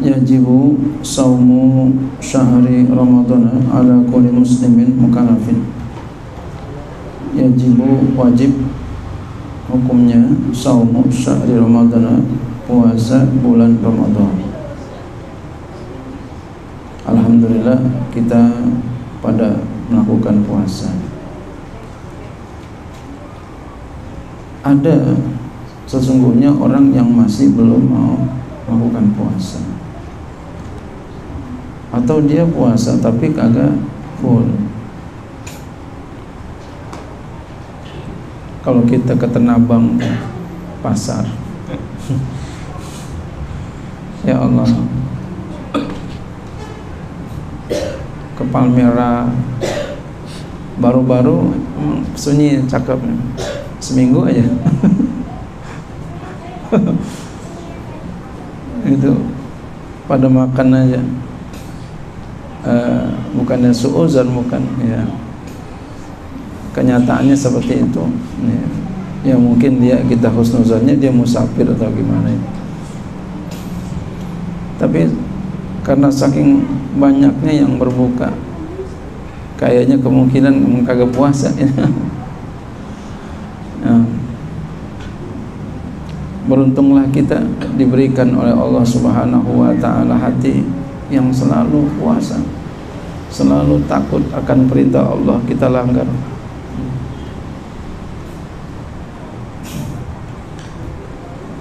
yajibu saumu syahri ramadhan ala kulli muslimin mukallafin. Yajibu wajib hukumnya saumu syahri ramadhan puasa bulan ramadhan Alhamdulillah kita pada melakukan puasa. Ada sesungguhnya orang yang masih belum mau melakukan puasa atau dia puasa tapi kagak full. Kalau kita ke Tenabang pasar. Ya Allah. Ke Palmera. Baru-baru sunyi cakep. Seminggu aja. Itu. Pada makan aja uh, bukannya suuzan bukan ya kenyataannya seperti itu ya, ya mungkin dia kita husnuzannya dia musafir atau gimana ya. tapi karena saking banyaknya yang berbuka kayaknya kemungkinan kagak puasa ya. ya. beruntunglah kita diberikan oleh Allah Subhanahu wa taala hati yang selalu puasa selalu takut akan perintah Allah kita langgar.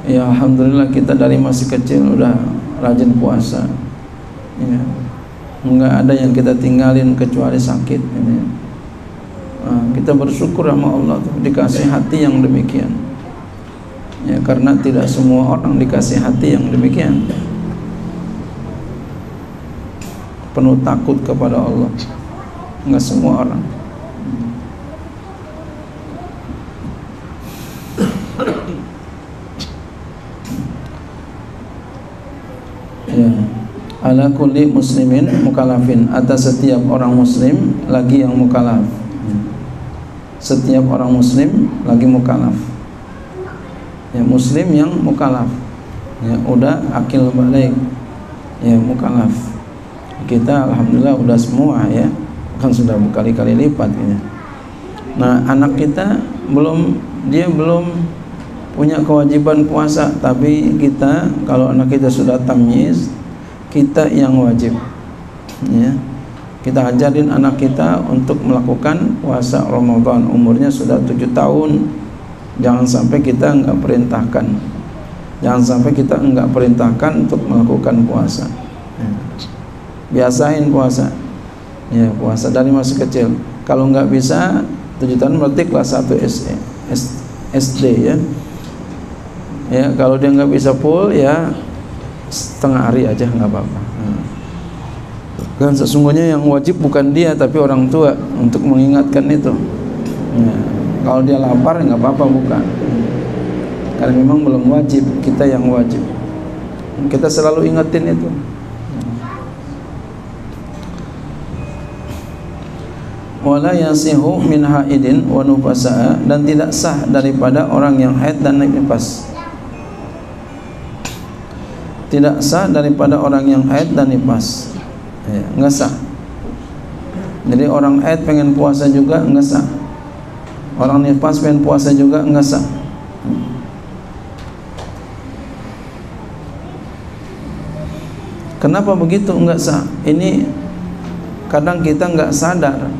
Ya alhamdulillah kita dari masih kecil udah rajin puasa. Ya enggak ada yang kita tinggalin kecuali sakit ini. Nah, kita bersyukur sama Allah tuh, dikasih hati yang demikian. Ya karena tidak semua orang dikasih hati yang demikian penuh takut kepada Allah. Enggak semua orang. Ya. Ala kulli muslimin mukallafin atas setiap orang muslim lagi yang mukallaf setiap orang muslim lagi mukallaf ya muslim yang mukallaf ya udah akil balik. Ya mukallaf kita alhamdulillah udah semua ya. Kan sudah berkali-kali lipat ya. nah anak kita belum dia belum punya kewajiban puasa tapi kita kalau anak kita sudah tamyiz kita yang wajib ya. Kita ajarin anak kita untuk melakukan puasa Ramadan. Umurnya sudah tujuh tahun. Jangan sampai kita enggak perintahkan. Jangan sampai kita enggak perintahkan untuk melakukan puasa. Biasain puasa. Ya puasa dari masih kecil. Kalau enggak bisa tujuh tahun berarti kelas 1 SD, SD ya. Ya kalau dia nggak bisa full ya setengah hari aja nggak apa-apa. Kan sesungguhnya yang wajib bukan dia tapi orang tua untuk mengingatkan itu. Ya. kalau dia lapar nggak apa-apa bukan karena memang belum wajib kita yang wajib. Kita selalu ingetin itu wala yasihu min haidin wa nufasaa. Dan tidak sah daripada orang yang haid dan nifas tidak sah daripada orang yang haid dan nifas ya, enggak sah. Jadi orang haid pengen puasa juga enggak sah. Orang nifas pengen puasa juga enggak sah. Kenapa begitu? Enggak sah. Ini kadang kita enggak sadar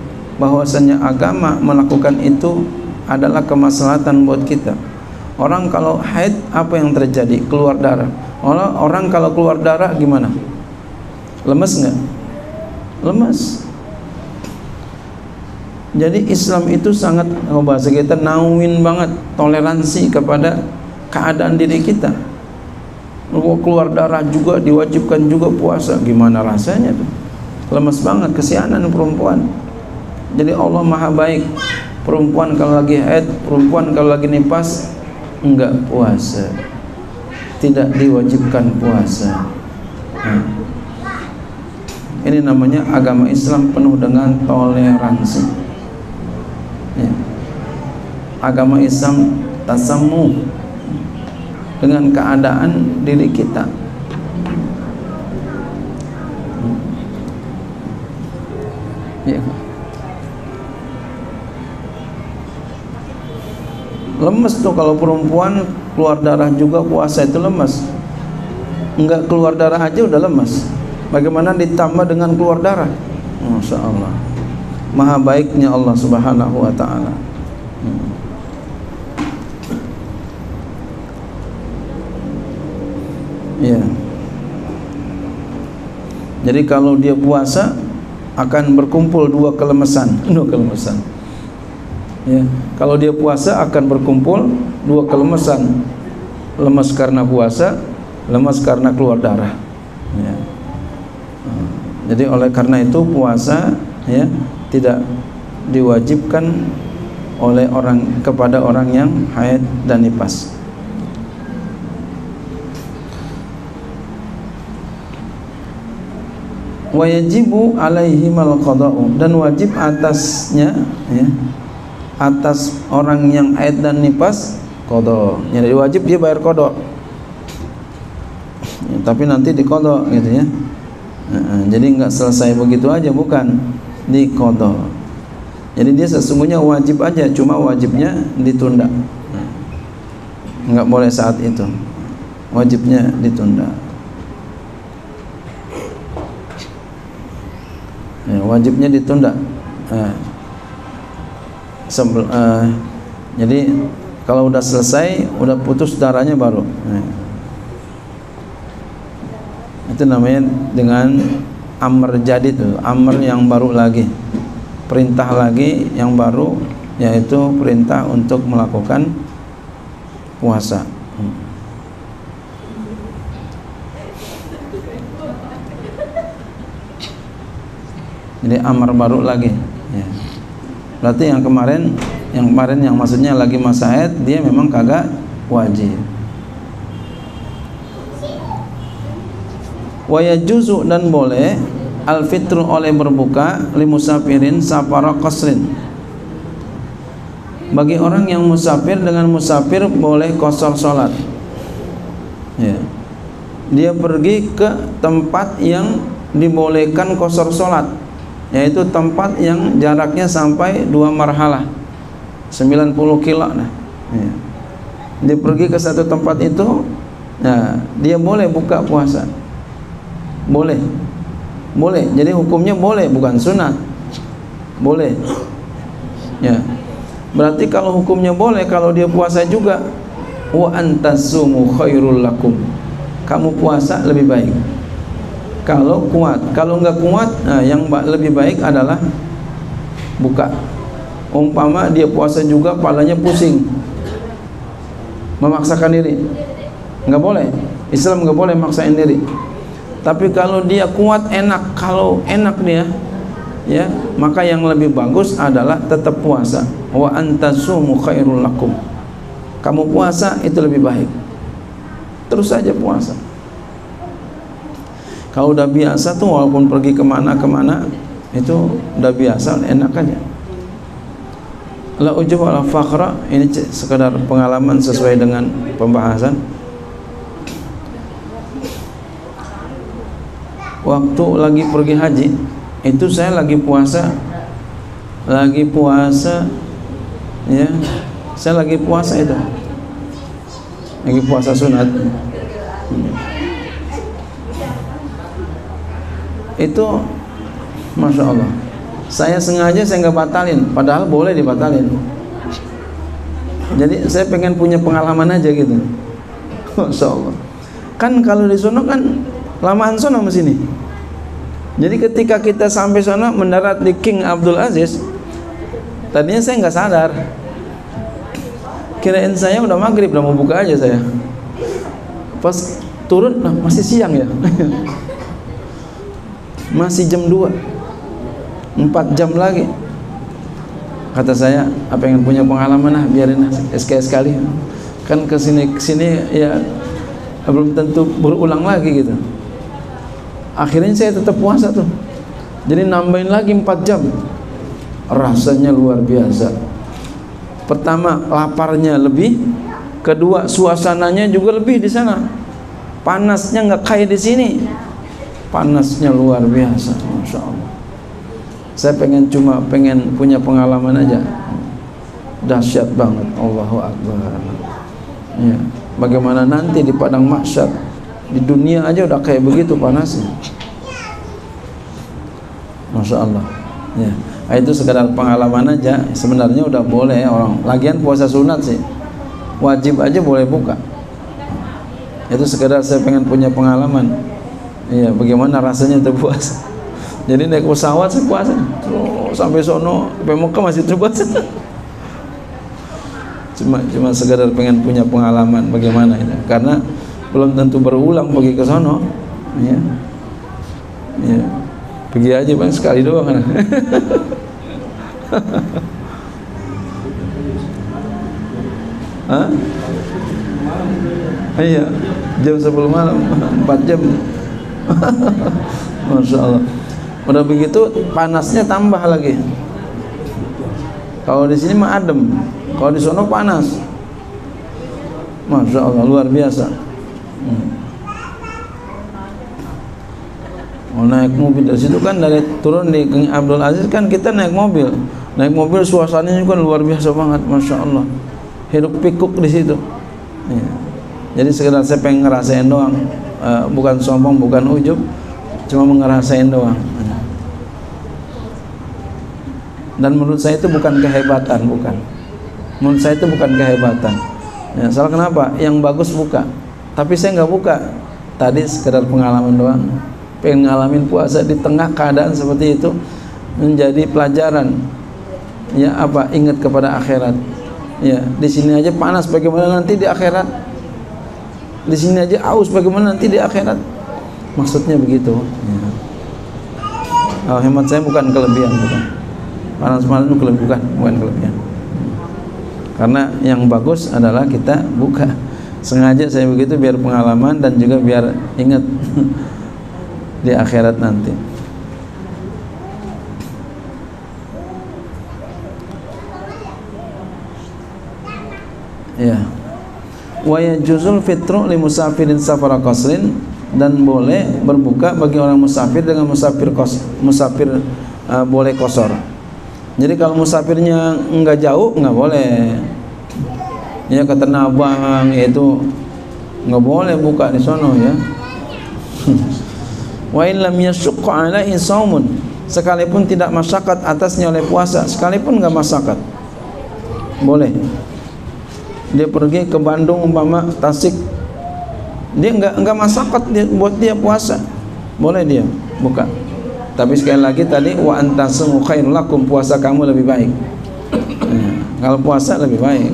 bahwasanya agama melakukan itu adalah kemaslahatan buat kita. Orang kalau haid apa yang terjadi? Keluar darah. Orang kalau keluar darah gimana? Lemes nggak? Lemes. Jadi Islam itu sangat oh bahasa kita nauin banget toleransi kepada keadaan diri kita. Keluar darah juga diwajibkan juga puasa. Gimana rasanya tuh? Lemes banget kesianan perempuan. Jadi Allah Maha baik. Perempuan kalau lagi haid, perempuan kalau lagi nifas enggak puasa. Tidak diwajibkan puasa. Nah, ini namanya agama Islam penuh dengan toleransi. Ya. Agama Islam tasamu dengan keadaan diri kita. Lemes tuh kalau perempuan keluar darah juga puasa itu lemes. Enggak keluar darah aja udah lemes. Bagaimana ditambah dengan keluar darah? Masya Allah. Maha baiknya Allah subhanahu wa ta'ala. Hmm. ya. Jadi kalau dia puasa akan berkumpul dua kelemesan. Dua kelemesan ya. Kalau dia puasa akan berkumpul dua kelemesan. Lemas karena puasa lemas karena keluar darah. Ya. jadi oleh karena itu puasa ya tidak diwajibkan oleh orang kepada orang yang haid dan nifas. Wajibu alaihimal qada'u dan wajib atasnya ya atas orang yang haid dan nifas kodok. Jadi wajib dia bayar kodok. Ya, tapi nanti di kodok gitu ya. Nah, jadi nggak selesai begitu aja bukan. Di kodok. Jadi dia sesungguhnya wajib aja cuma wajibnya ditunda. Nggak boleh saat itu. Wajibnya ditunda. Ya, wajibnya ditunda. Nah, sebel, uh, jadi kalau udah selesai udah putus darahnya baru nah. itu namanya dengan amr jadi tuh amr yang baru lagi perintah lagi yang baru yaitu perintah untuk melakukan puasa jadi amar baru lagi. Berarti yang kemarin yang kemarin yang maksudnya lagi masa haid dia memang kagak wajib. Wa yajuzu dan boleh al fitru oleh berbuka li musafirin safara qasrin. Bagi orang yang musafir dengan musafir boleh kosor salat. Ya. Dia pergi ke tempat yang dibolehkan kosor salat yaitu tempat yang jaraknya sampai dua marhalah. 90 kilo nah ya. dia pergi ke satu tempat itu nah dia boleh buka puasa. Boleh. Boleh. Jadi hukumnya boleh bukan sunat. Boleh. Ya. Berarti kalau hukumnya boleh kalau dia puasa juga wa antasumu khairul lakum. Kamu puasa lebih baik kalau kuat. Kalau nggak kuat nah yang lebih baik adalah buka. Umpama dia puasa juga palanya pusing. Memaksakan diri. Nggak boleh. Islam nggak boleh maksain diri. Tapi kalau dia kuat enak. Kalau enak dia ya maka yang lebih bagus adalah tetap puasa. Wa antasumu khairul lakum. Kamu puasa itu lebih baik. Terus saja puasa kalau udah biasa tuh walaupun pergi ke mana-kemana itu udah biasa enak aja. La ujub ala fakhra ini sekedar pengalaman sesuai dengan pembahasan. Waktu lagi pergi haji itu saya lagi puasa lagi puasa ya saya lagi puasa itu. Lagi puasa sunat itu Masya Allah. Saya sengaja saya nggak batalin padahal boleh dibatalin. Jadi saya pengen punya pengalaman aja gitu. Masya Allah. Kan kalau di sono kan lamaan sono sini. Jadi ketika kita sampai sono mendarat di King Abdul Aziz tadinya saya nggak sadar. Kirain saya udah maghrib udah mau buka aja saya. Pas turun nah masih siang ya masih jam 2 4 jam lagi. Kata saya apa yang punya pengalaman lah biarin SKS sekali. Kan ke sini ke sini ya belum tentu berulang lagi gitu. Akhirnya saya tetap puasa tuh. Jadi nambahin lagi 4 jam. Rasanya luar biasa. Pertama laparnya lebih. Kedua suasananya juga lebih di sana. Panasnya nggak kayak di sini panasnya luar biasa Masya Allah. Saya pengen cuma pengen punya pengalaman aja. Dahsyat banget Allahu Akbar. Ya. bagaimana nanti di padang mahsyar di dunia aja udah kayak begitu panasnya. Masya Allah. Ya. Nah, itu sekedar pengalaman aja. Sebenarnya udah boleh orang lagian puasa sunat sih. Wajib aja boleh buka. Itu sekedar saya pengen punya pengalaman iya bagaimana rasanya terpuasa jadi naik pesawat saya puasa. Oh, sampai sono sampai Mekah masih terpuasa cuma cuma sekedar pengen punya pengalaman bagaimana itu karena belum tentu berulang pergi ke sono. Ya ya pergi aja bang sekali doang. Kan Hah? Iya. Jam 10 malam 4 jam Masya Allah udah begitu panasnya tambah lagi. Kalau di sini mah adem kalau di sana panas. Masya Allah luar biasa. Hmm. Oh, naik mobil dari situ kan dari turun di Abdul Aziz kan kita naik mobil. Naik mobil suasananya juga luar biasa banget Masya Allah hidup pikuk di situ. Ya jadi sekedar saya pengen ngerasain doang uh, bukan sombong bukan ujub cuma ngerasain doang. Dan menurut saya itu bukan kehebatan bukan. Menurut saya itu bukan kehebatan. Ya, salah kenapa? Yang bagus buka. Tapi saya nggak buka. Tadi sekedar pengalaman doang. Pengen ngalamin puasa di tengah keadaan seperti itu menjadi pelajaran. Ya apa? Ingat kepada akhirat. Ya di sini aja panas. Bagaimana nanti di akhirat di sini aja aus bagaimana nanti di akhirat? Maksudnya begitu ya. oh, hemat saya bukan kelebihan bukan. Panas malam itu kelebihan bukan bukan kelebihan. Karena yang bagus adalah kita buka. Sengaja saya begitu biar pengalaman dan juga biar ingat di akhirat nanti. Ya. yeah wa yajuzul fitru li musafirin safara qasrin dan boleh berbuka bagi orang musafir dengan musafir kos musafir uh, boleh kosor. Jadi kalau musafirnya enggak jauh enggak boleh. Ya kata Nabang yaitu enggak boleh buka di sono ya. Wa in lam yashqa alaihi saumun sekalipun tidak masyakat atasnya oleh puasa sekalipun enggak masyakat boleh dia pergi ke Bandung umpama Tasik. Dia enggak enggak masakat dia buat dia puasa. Boleh dia buka. Tapi sekali lagi tadi wa antasumu lakum puasa kamu lebih baik. Ya, kalau puasa lebih baik.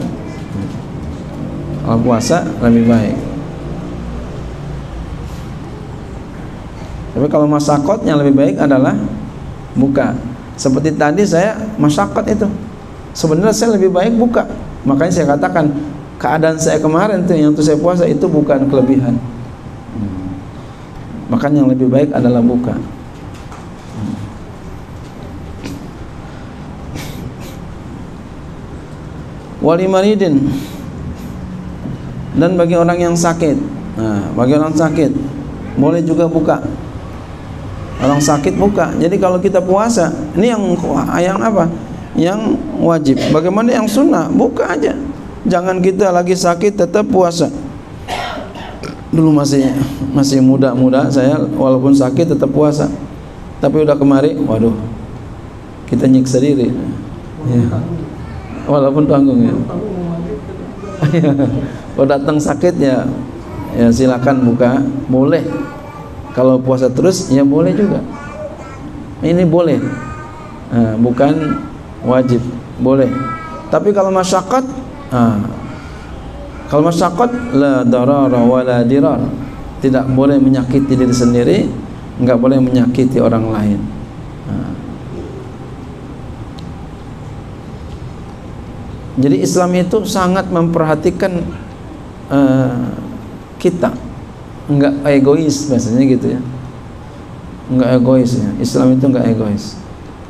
Kalau puasa lebih baik. Tapi kalau masakotnya lebih baik adalah buka. Seperti tadi saya masakot itu. Sebenarnya saya lebih baik buka makanya saya katakan keadaan saya kemarin tuh yang tuh saya puasa itu bukan kelebihan. Hmm. makanya yang lebih baik adalah buka. Hmm. wali maridin. Dan bagi orang yang sakit. Nah bagi orang sakit boleh juga buka. Orang sakit buka. Jadi kalau kita puasa ini yang yang apa yang wajib. Bagaimana yang sunnah? Buka aja. Jangan kita lagi sakit tetap puasa. Dulu masih masih muda-muda saya walaupun sakit tetap puasa. Tapi udah kemari, waduh. kita nyiksa diri ya. walaupun tanggung ya kalau datang sakit ya ya silakan buka boleh kalau puasa terus ya boleh juga ini boleh nah, bukan wajib. Boleh. Tapi kalau masyarakat nah, kalau masyarakat la darara wa la dirar. Tidak boleh menyakiti diri sendiri enggak boleh menyakiti orang lain. Jadi Islam itu sangat memperhatikan uh, kita. Enggak egois biasanya gitu ya. Enggak egois ya. Islam itu enggak egois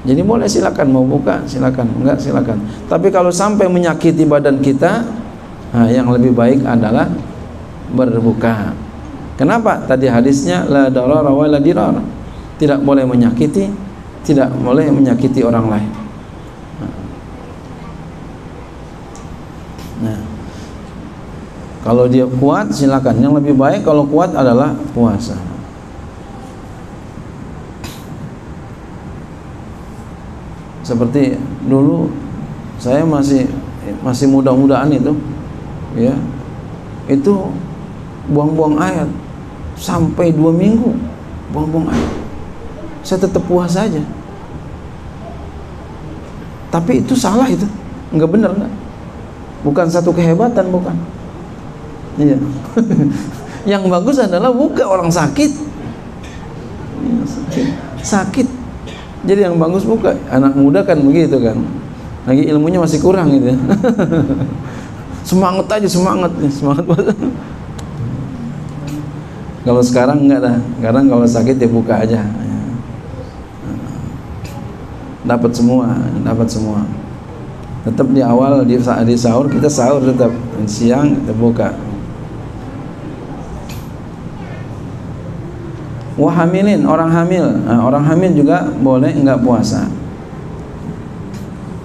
jadi boleh silakan. Mau buka silakan. Enggak silakan. Tapi kalau sampai menyakiti badan kita nah, yang lebih baik adalah berbuka. Kenapa? Tadi hadisnya la darara wa la dirar. Tidak boleh menyakiti tidak boleh menyakiti orang lain. Nah kalau dia kuat silakan. Yang lebih baik kalau kuat adalah puasa seperti dulu saya masih masih muda-mudaan itu ya. Itu buang-buang air sampai dua minggu buang-buang air. Saya tetap puasa saja. Tapi itu salah itu. Nggak benar nggak? Bukan satu kehebatan bukan. Iya. Yang bagus adalah buka orang sakit. Iya, sakit, sakit jadi yang bagus buka anak muda kan begitu kan. Lagi ilmunya masih kurang gitu ya. Semangat aja semangat. Semangat kalau sekarang enggak dah. Sekarang kalau sakit ya buka aja. Dapat semua dapat semua. Tetap di awal di saat di sahur kita sahur tetap. Siang kita buka wahamilin orang hamil. Nah, orang hamil juga boleh enggak puasa.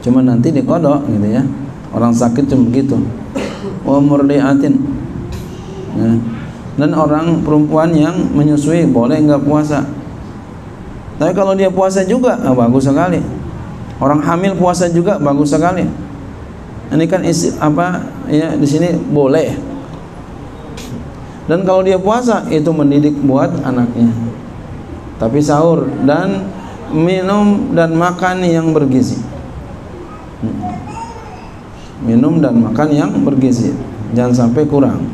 Cuma nanti dikodok gitu ya. Orang sakit cuma begitu. Wa murdiatin. Ya. dan orang perempuan yang menyusui boleh enggak puasa. Tapi kalau dia puasa juga ah, bagus sekali. Orang hamil puasa juga bagus sekali. Ini kan isi, apa ya di sini boleh dan kalau dia puasa itu mendidik buat anaknya. Tapi sahur dan minum dan makan yang bergizi. Minum dan makan yang bergizi. Jangan sampai kurang.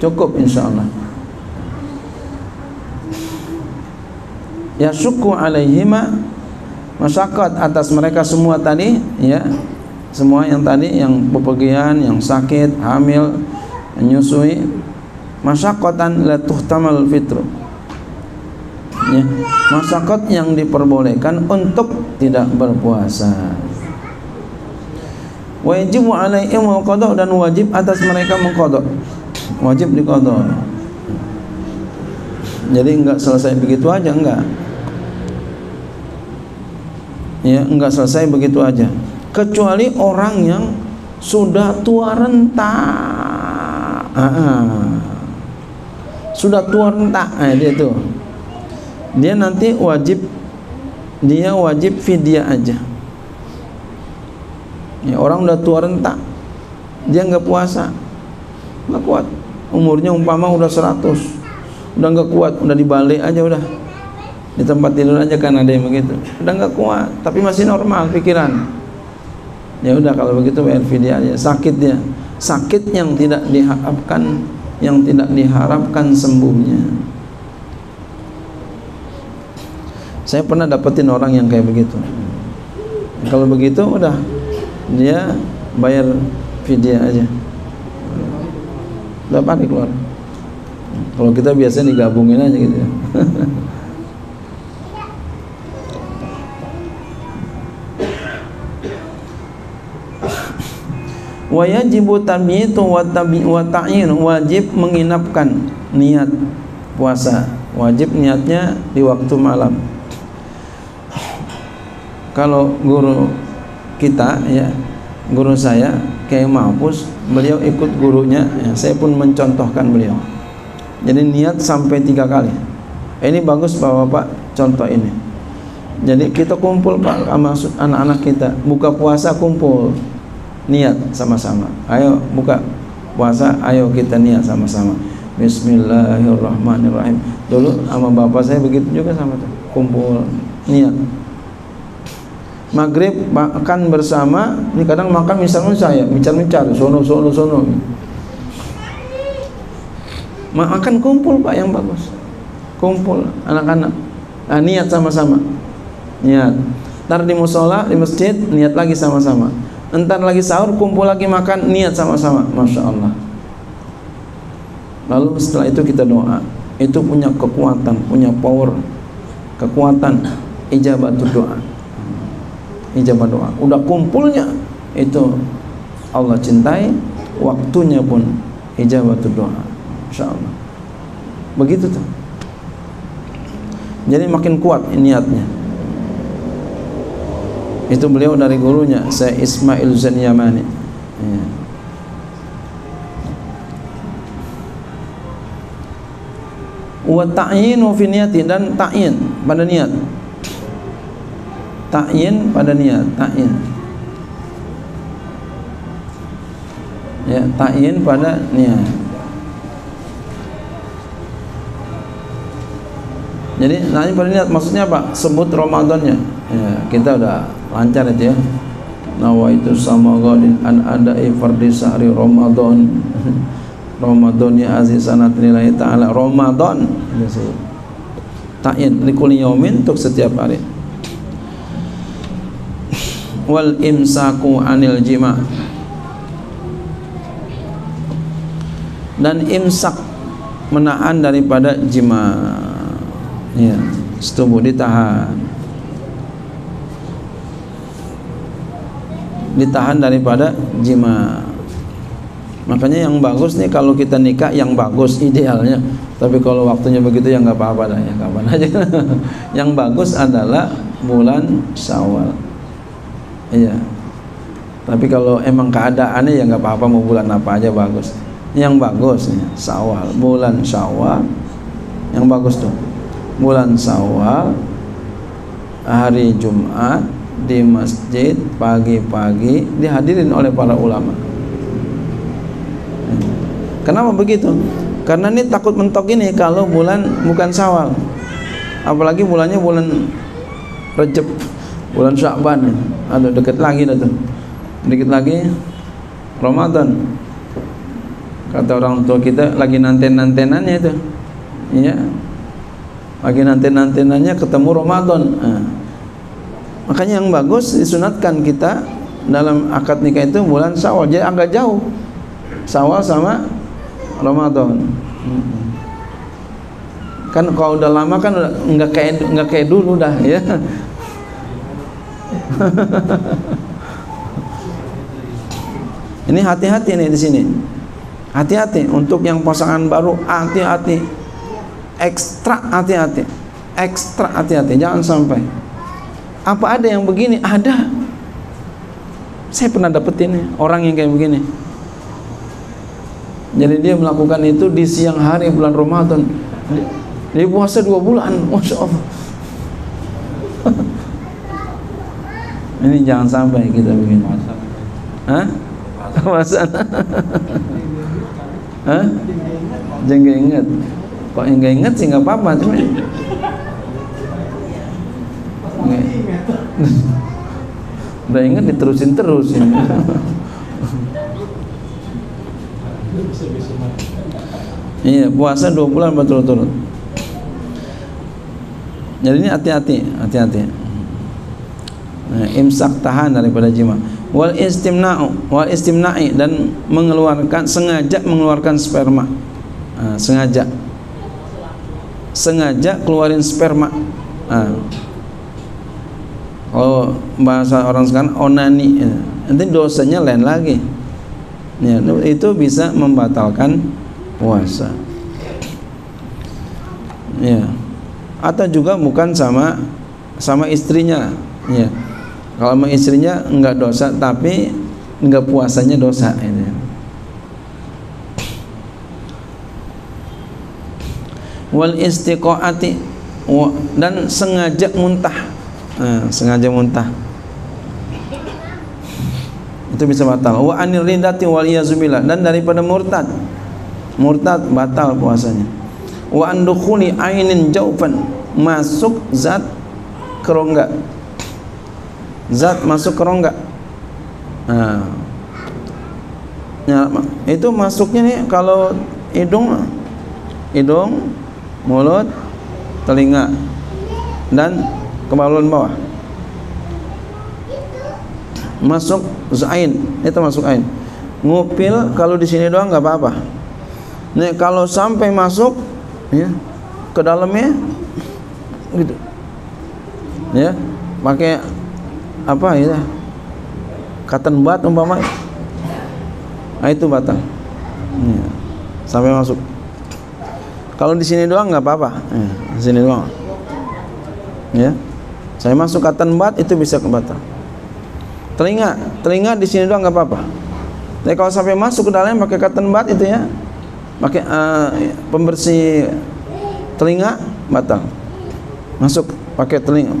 Cukup insya Allah ya syuku alaihima. Masyarakat atas mereka semua tadi ya. Semua yang tadi yang bepergian yang sakit hamil menyusui masyakotan la tuhtamal fitru. Ya masyakot yang diperbolehkan untuk tidak berpuasa. Wajib alaihim qada dan wajib atas mereka mengkodok wajib dikodok jadi enggak selesai begitu aja enggak. Ya enggak selesai begitu aja. Kecuali orang yang sudah tua renta sudah tua rentak eh, dia tuh. Dia nanti wajib dia wajib fidyah aja. Ya orang udah tua rentak dia nggak puasa. Nggak kuat. Umurnya umpama udah 100 udah nggak kuat udah dibalik aja udah. Di tempat tidur aja kan ada yang begitu. Udah nggak kuat tapi masih normal pikiran. Ya udah kalau begitu bayar fidyah aja. Sakit dia sakit yang tidak diharapkan yang tidak diharapkan sembuhnya. Saya pernah dapetin orang yang kayak begitu. Kalau begitu udah dia bayar fidyah aja. Udah panik keluar. Kalau kita biasanya digabungin aja gitu ya wa yajibu tabitu wa tabi wa ta'in wajib menginapkan niat puasa. Wajib niatnya di waktu malam. Kalau guru kita ya guru saya kayak mampus beliau ikut gurunya ya, saya pun mencontohkan beliau. Jadi niat sampai tiga kali. Ini bagus bapak-bapak contoh ini. Jadi kita kumpul Pak sama anak-anak kita. Buka puasa kumpul niat sama-sama. Ayo buka puasa ayo kita niat sama-sama. Bismillahirrahmanirrahim. Dulu sama bapak saya begitu juga sama tuh. Kumpul niat. Maghrib makan bersama ini kadang makan misalnya saya mencar-mencar sono sono sono. Makan kumpul pak yang bagus. Kumpul anak-anak. Nah, niat sama-sama. Niat. Ntar di musola di masjid niat lagi sama-sama entar lagi sahur kumpul lagi makan niat sama-sama. Masya Allah. Lalu setelah itu kita doa. Itu punya kekuatan punya power. Kekuatan ijabah doa. Ijabah doa. Udah kumpulnya itu Allah cintai waktunya pun ijabah doa. Insyaallah begitu tuh. Jadi makin kuat niatnya itu beliau dari gurunya saya Ismail Zanyamani. Ya. wa ta'yinu fi niyati dan ta'yin pada niat. Ta'yin pada niat ta'yin. Ya ta'yin pada niat. Jadi ta'yin pada niat maksudnya apa? Sebut Ramadannya. Ya kita udah lancar aja ya. Nawaitu sama godin an ada fardi sahri Ramadan. Ramadan ya aziz nilai ta'ala. Ramadan. Ta'yin likuli yaumin untuk setiap hari. Wal imsaku anil jima. Dan imsak menahan daripada jima. Ya setubuh ditahan ditahan daripada jima. Makanya yang bagus nih kalau kita nikah yang bagus idealnya. Tapi kalau waktunya begitu ya nggak apa-apa dah ya kapan aja. Yang bagus adalah bulan syawal. Iya. Tapi kalau emang keadaannya ya nggak apa-apa mau bulan apa aja bagus. Yang bagus ya sawal bulan sawal yang bagus tuh. Bulan sawal hari Jumat di masjid pagi-pagi dihadirin oleh para ulama. Kenapa begitu? Karena ini takut mentok ini kalau bulan bukan sawal apalagi bulannya bulan Rejab bulan Syakban. Ada dekat lagi dah tu dikit lagi Ramadan. Kata orang tua kita lagi nanten-nantenannya itu. Iya. Lagi nanten-nantenannya ketemu Ramadan. Nah. Makanya yang bagus disunatkan kita dalam akad nikah itu bulan Syawal jadi agak jauh Syawal sama Ramadan kan kalau udah lama kan nggak kayak nggak kayak dulu dah ya ini hati-hati nih di sini. Hati-hati untuk yang pasangan baru, hati-hati. Ekstra hati-hati. Ekstra hati-hati, jangan sampai. Apa ada yang begini? Ada. Saya pernah dapetin nih, orang yang kayak begini. Jadi dia melakukan itu di siang hari bulan Ramadan. Dia puasa dua bulan, masya Allah. Ini jangan sampai kita begini. Hah? Kawasan. Hah? Jangan ingat. Kok yang gak ingat sih nggak apa-apa cuma. Udah ingat diterusin terus ini. Iya, puasa dua bulan berturut-turut. Jadi ini hati-hati, hati-hati. Nah, imsak tahan daripada jima. Wal istimna'u wal istimna'i dan mengeluarkan sengaja mengeluarkan sperma. Nah, sengaja. Sengaja keluarin sperma. Nah, kalau bahasa orang sekarang onani. Nanti dosanya lain lagi. Ya, itu bisa membatalkan puasa. Ya. Atau juga bukan sama sama istrinya. Ya. Kalau sama istrinya enggak dosa tapi enggak puasanya dosa. Ini. Wal istiqaati dan sengaja muntah. Eh, sengaja muntah. Itu bisa batal. Wa anir ridati wal iyazubillah dan daripada murtad. Murtad batal puasanya. Wa andukhuli ainin jaufan masuk zat kerongga. Zat masuk kerongga. Nah. Ya, itu masuknya nih kalau hidung hidung mulut telinga. Dan kemaluan bawah. Masuk zain. Itu masuk ain ngupil kalau di sini doang nggak apa-apa. Nih kalau sampai masuk ya ke dalamnya gitu. Ya pakai apa ya? Cotton bud umpama nah, itu batal ya. sampai masuk. Kalau di sini doang nggak apa-apa. Ya, di sini doang. Ya saya masuk cotton bud itu bisa kebatal. Telinga telinga di sini doang nggak apa-apa. Tapi kalau sampai masuk ke dalam pakai cotton bud itu ya. Pakai uh, pembersih telinga batal. Masuk pakai telinga.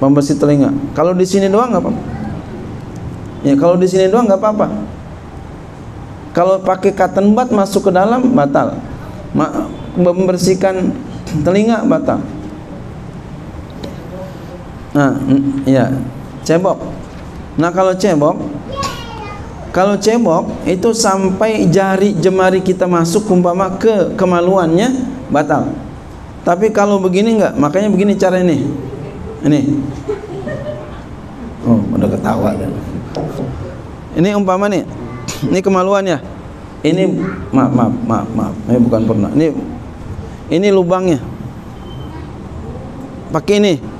Pembersih telinga. Kalau di sini doang nggak apa-apa. Ya kalau di sini doang nggak apa-apa. Kalau pakai cotton bud masuk ke dalam batal. Ma membersihkan telinga batal nah ya cebok Nah kalau cebok kalau cebok itu sampai jari jemari kita masuk umpama ke kemaluannya batal. Tapi kalau begini enggak, makanya begini cara ini. Ini. Oh, udah ketawa. Ini umpama nih. Ini kemaluannya. Ini maaf maaf maaf maaf. Ini bukan pernah. Ini ini lubangnya. Pakai ini.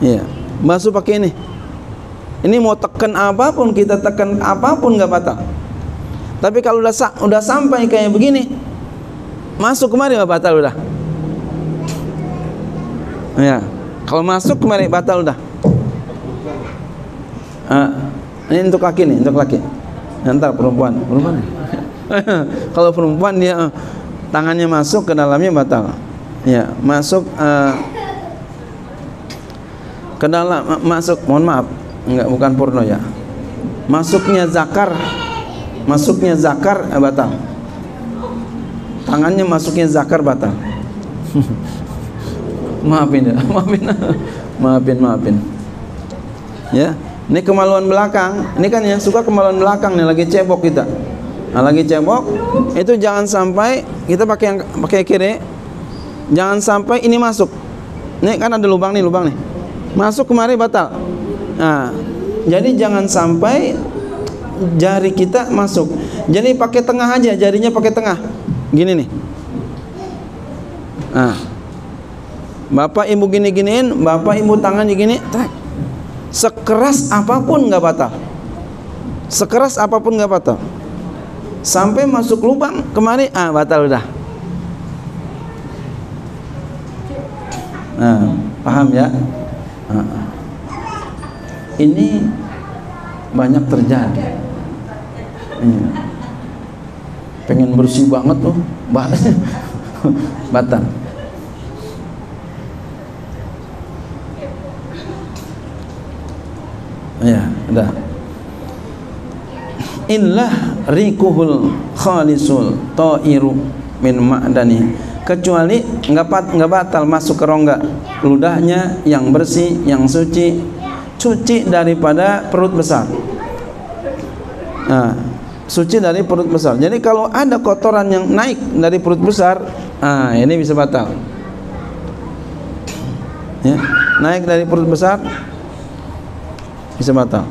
Yeah masuk pakai ini. Ini mau tekan apa pun kita tekan apa pun nggak batal tapi kalau udah udah sampai kayak begini masuk kemari nggak batal udah? Ya kalau masuk kemari batal udah? Uh, ini untuk laki nih untuk laki. Ntar perempuan. Perempuan. Kalau perempuan dia uh, tangannya masuk ke dalamnya batal. Ya masuk uh, ke dalam masuk mohon maaf enggak bukan porno ya. Masuknya zakar masuknya zakar eh, batal. Tangannya masuknya zakar batal. Maafin ya maafin. Maafin maafin. Ya ini kemaluan belakang. Ini kan yang suka kemaluan belakang nih lagi cebok kita. Nah, lagi cebok itu jangan sampai kita pakai yang pakai kiri. Jangan sampai ini masuk. Ini kan ada lubang nih lubang nih masuk kemari batal. Nah jadi jangan sampai jari kita masuk. Jadi pakai tengah aja jarinya pakai tengah. Gini nih. Nah bapak ibu gini giniin bapak ibu tangan gini sekeras apa pun nggak batal. Sekeras apa pun nggak batal. Sampai masuk lubang kemari ah batal udah. Nah paham ya ini banyak terjadi. Iya. pengen bersih banget tuh batang ya udah. Illah rikuhul khalisul ta'iru min ma'dani kecuali nggak nggak batal masuk ke rongga. Ludahnya yang bersih yang suci. Suci daripada perut besar. Nah, suci dari perut besar. Jadi kalau ada kotoran yang naik dari perut besar ah ini bisa batal. Ya naik dari perut besar bisa batal.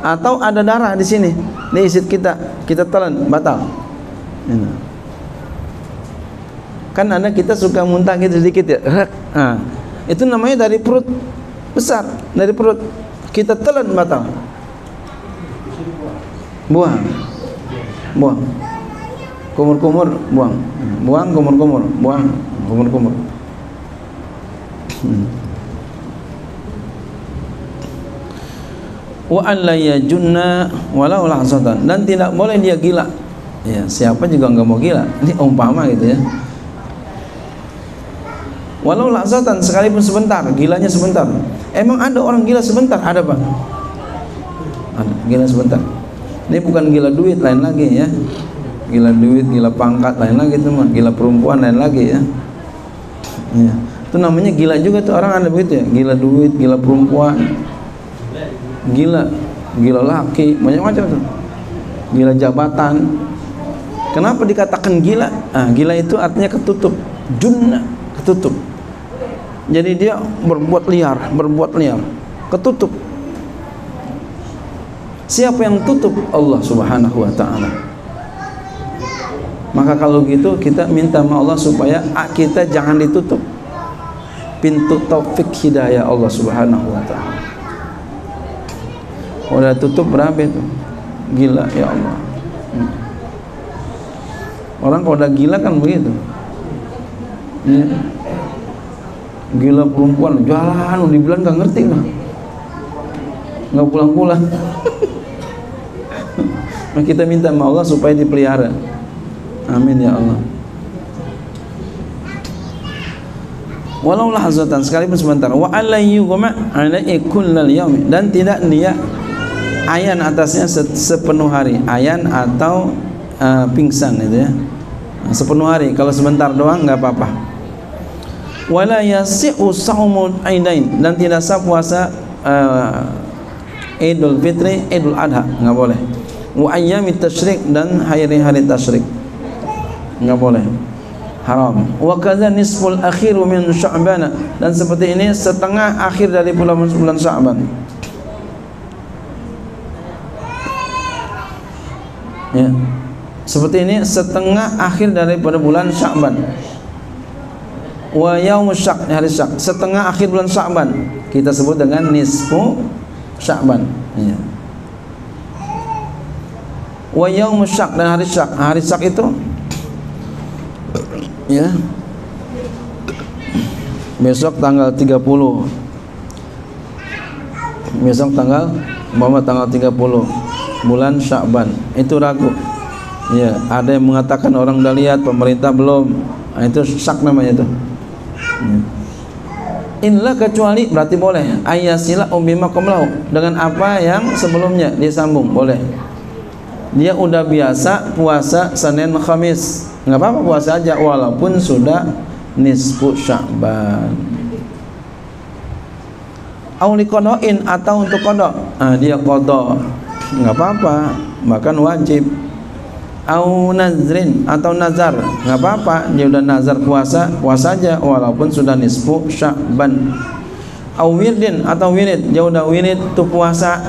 Atau ada darah di sini di isit kita kita telan batal. Ini kan ada kita suka muntah gitu sedikit ya. Nah, itu namanya dari perut besar dari perut. Kita telan batal buang. Buang. Kumur-kumur buang. Buang kumur-kumur buang kumur-kumur. Hmm. wa alla yajunna walau dan tidak boleh dia gila. Ya siapa juga nggak mau gila. Ini umpama gitu ya walau lazatan sekalipun sebentar gilanya sebentar. Emang ada orang gila sebentar? Ada pak. Ada gila sebentar. Ini bukan gila duit lain lagi ya. Gila duit gila pangkat lain lagi itu mah. Gila perempuan lain lagi ya. Ya itu namanya gila juga tuh orang ada begitu ya. Gila duit gila perempuan. Gila gila laki banyak macam tuh. Gila jabatan. Kenapa dikatakan gila? Ah gila itu artinya ketutup. Junna ketutup jadi dia berbuat liar berbuat liar. Ketutup. Siapa yang tutup? Allah subhanahu wa ta'ala. Maka kalau gitu kita minta sama Allah supaya kita jangan ditutup. Pintu taufik hidayah Allah subhanahu wa ta'ala. Udah tutup berapa itu? Gila ya Allah. Orang kalau udah gila kan begitu. Ya gila perempuan jalan dibilang gak ngerti lah nggak pulang-pulang. Nah, kita minta sama Allah supaya dipelihara. Amin ya Allah. Walau lahazatan sekalipun sebentar. Wa alayyugma alaihi kullal yaumi dan tidak dia ayan atasnya sepenuh hari. Ayan atau uh, pingsan itu ya. Sepenuh hari. Kalau sebentar doang nggak apa-apa wala yasi'u saumul aidain dan tidak sah puasa uh, Idul Fitri, Idul Adha enggak boleh. Wa ayyamit tasyrik dan hari-hari tasyrik. Enggak boleh. Haram. Wa kadza nisful akhir min Sya'ban dan seperti ini setengah akhir dari bulan bulan Sya'ban. Ya. Seperti ini setengah akhir daripada bulan Sya'ban wa yaumus syak hari syak. Setengah akhir bulan Sya'ban kita sebut dengan nisfu Sya'ban ya wa yaumus syak dan hari syak. Hari syak itu ya. Besok tanggal 30 besok tanggal umpama tanggal 30 bulan Sya'ban itu ragu. Ya ada yang mengatakan orang udah lihat pemerintah belum. Nah, itu syak namanya itu Hmm. Inilah kecuali berarti boleh. Ayasila umbima komlau dengan apa yang sebelumnya dia sambung boleh. Dia udah biasa puasa Senin Khamis. Nggak apa-apa puasa aja walaupun sudah nisfu Sya'ban. Auli kodoin atau untuk kodok, nah, dia kodok nggak apa-apa bahkan wajib au nazrin atau nazar nggak apa-apa dia udah nazar puasa puasa aja walaupun sudah nisfu sya'ban au wirdin atau wirid dia udah wirid tuh puasa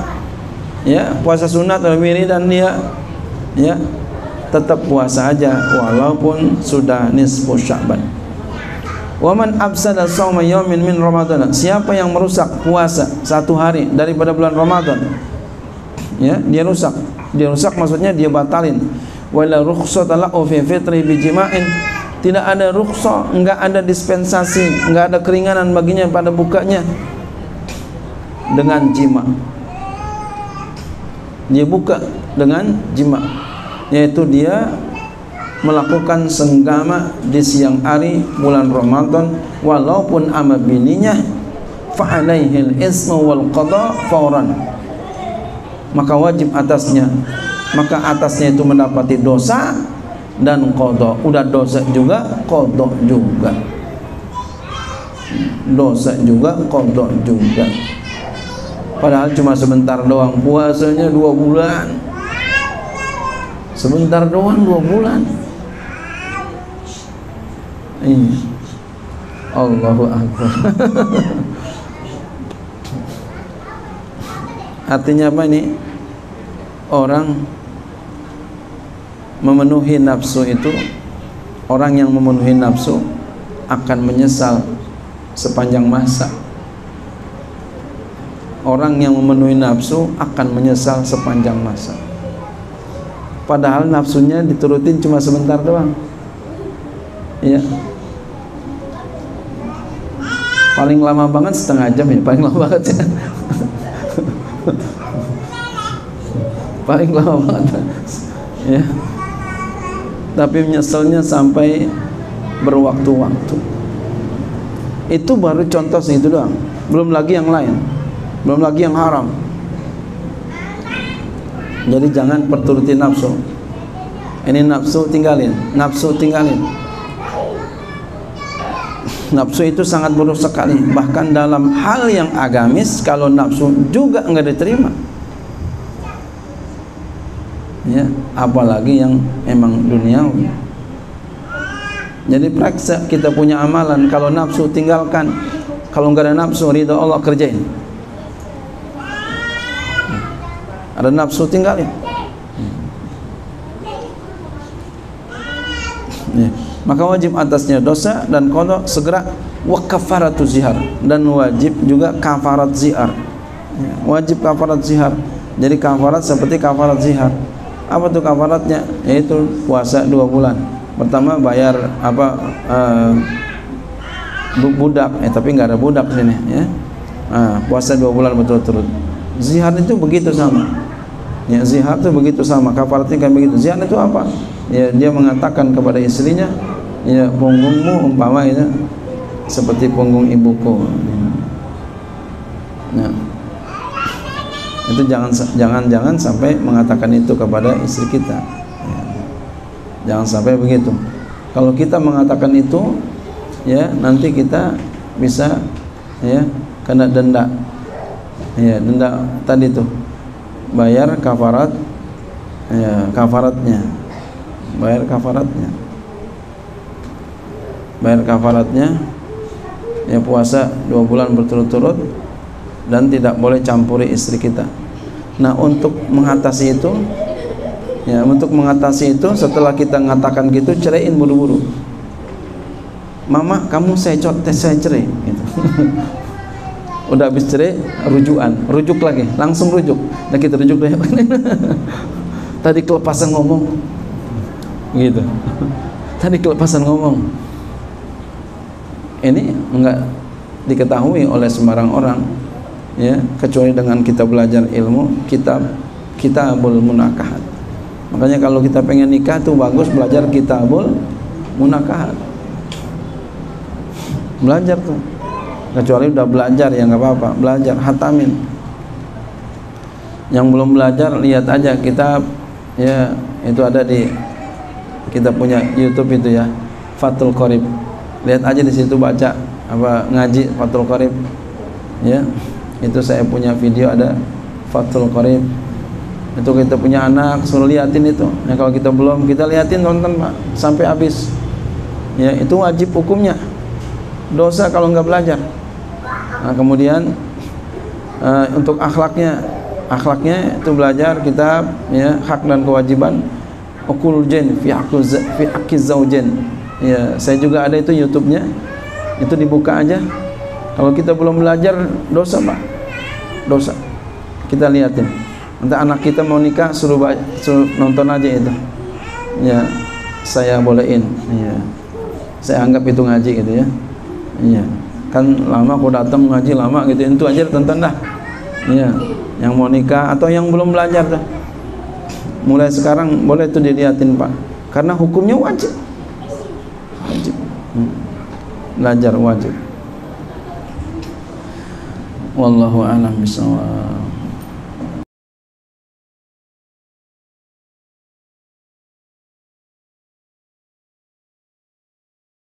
ya puasa sunat atau wirid dan dia ya tetap puasa aja walaupun sudah nisfu sya'ban Waman absada sawma yawmin min Ramadan. Siapa yang merusak puasa satu hari daripada bulan Ramadan? Ya, dia rusak. Dia rusak maksudnya dia batalin wala rukhsata lahu fi fitri bijima'in tidak ada rukhsah enggak ada dispensasi enggak ada keringanan baginya pada bukanya dengan jima. Dia buka dengan jima yaitu dia melakukan senggama di siang hari bulan Ramadan walaupun ama bininya fa alaihil ismu wal qada fauran maka wajib atasnya maka atasnya itu mendapati dosa dan kodok udah dosa juga kodok juga. Dosa juga kodok juga. Padahal cuma sebentar doang puasanya dua bulan. Sebentar doang dua bulan. Ini Allahu Akbar. Artinya apa ini? Orang memenuhi nafsu itu orang yang memenuhi nafsu akan menyesal sepanjang masa. Orang yang memenuhi nafsu akan menyesal sepanjang masa. Padahal nafsunya diturutin cuma sebentar doang. Ya paling lama banget setengah jam ya paling lama banget ya. Paling lama banget. Ya tapi menyesalnya sampai berwaktu-waktu. Itu baru contoh segitu doang. Belum lagi yang lain. Belum lagi yang haram. Jadi jangan perturuti nafsu. Ini nafsu tinggalin nafsu tinggalin. Nafsu itu sangat buruk sekali. Bahkan dalam hal yang agamis kalau nafsu juga enggak diterima ya apalagi yang emang duniawi. Jadi periksa kita punya amalan kalau nafsu tinggalkan. Kalau enggak ada nafsu ridha Allah kerjain. Ada nafsu tinggalin. Ya. maka wajib atasnya dosa dan kodok segera. Wa kafaratu zihar. Dan wajib juga kafarat zihar. Ya. wajib kafarat zihar. Jadi kafarat seperti kafarat zihar apa tuh kafaratnya? Yaitu puasa dua bulan. Pertama bayar apa uh, budak. Eh tapi nggak ada budak sini ya. Uh, puasa dua bulan betul-betul zihar itu begitu sama. Ya zihar itu begitu sama. Kafaratnya kan begitu. Zihar itu apa? Ya dia mengatakan kepada istrinya ya punggungmu umpama itu seperti punggung ibuku. Ya itu jangan jangan jangan sampai mengatakan itu kepada istri kita. Ya. jangan sampai begitu. Kalau kita mengatakan itu ya nanti kita bisa ya kena denda. Ya denda tadi tuh. Bayar kafarat ya kafaratnya. Bayar kafaratnya. Bayar kafaratnya ya puasa dua bulan berturut-turut dan tidak boleh campuri istri kita. Nah, untuk mengatasi itu ya, untuk mengatasi itu setelah kita mengatakan gitu ceraiin buru-buru. Mama, kamu saya cot saya cerai gitu. Udah habis cerai, rujukan, rujuk lagi, langsung rujuk. Nah, kita rujuk deh. Tadi kelepasan ngomong. Gitu. Tadi kelepasan ngomong. Ini enggak diketahui oleh sembarang orang ya kecuali dengan kita belajar ilmu kitab kitabul munakahat. Makanya kalau kita pengen nikah tuh bagus belajar kitabul munakahat. Belajar tuh. Kecuali udah belajar ya nggak apa-apa. Belajar hatamin. Yang belum belajar lihat aja kitab. Ya itu ada di kita punya YouTube itu ya Fatul Qorib lihat aja di situ baca apa ngaji Fatul Qorib ya itu saya punya video ada Fathul Qarib. Itu kita punya anak suruh liatin itu. Ya kalau kita belum kita liatin nonton pak. Sampai habis. Ya itu wajib hukumnya. Dosa kalau nggak belajar. Nah, kemudian uh, untuk akhlaknya. Akhlaknya itu belajar kitab ya hak dan kewajiban. Ukul jen fi akiz zaujen ya saya juga ada itu YouTube-nya. Itu dibuka aja. Kalau kita belum belajar dosa pak dosa. Kita lihatin nanti anak kita mau nikah suruh, suruh nonton aja itu. Ya saya bolehin. Ya saya anggap itu ngaji gitu ya. Iya. Kan lama aku datang ngaji lama gitu. Itu aja tonton dah. Iya. Yang mau nikah atau yang belum belajar dah. Mulai sekarang boleh itu dilihatin pak. Karena hukumnya wajib. Wajib. Hmm. belajar wajib wallahu a'lam bishawab